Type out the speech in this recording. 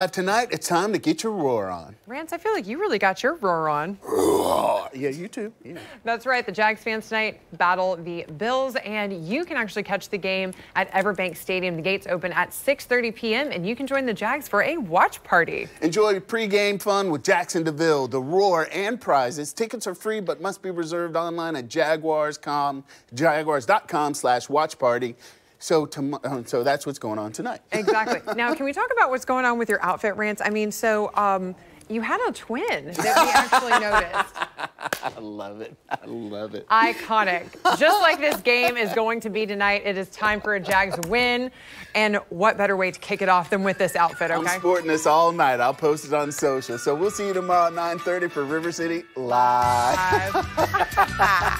Uh, tonight, it's time to get your roar on. Rance, I feel like you really got your roar on. Yeah, you too. Yeah. That's right. The Jags fans tonight battle the Bills, and you can actually catch the game at Everbank Stadium. The gates open at 6:30 p.m., and you can join the Jags for a watch party. Enjoy pregame fun with Jaxson De Ville, the roar, and prizes. Tickets are free, but must be reserved online at jaguars.com, jaguars.com slash watch party. So, to, uh, so that's what's going on tonight. Exactly. now, can we talk about what's going on with your outfit, Rance? I mean, so um, you had a twin that we actually noticed. I love it. I love it. Iconic. Just like this game is going to be tonight, it is time for a Jags win. And what better way to kick it off than with this outfit, okay? I'm sporting this all night. I'll post it on social. So we'll see you tomorrow at 9.30 for River City Live. Live.